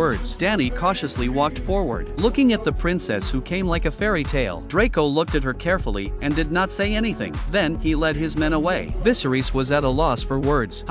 words. Dany cautiously walked forward, looking at the princess who came like a fairy tale. Drogo looked at her carefully and did not say anything. Then, he led his men away. Viserys was at a loss for words.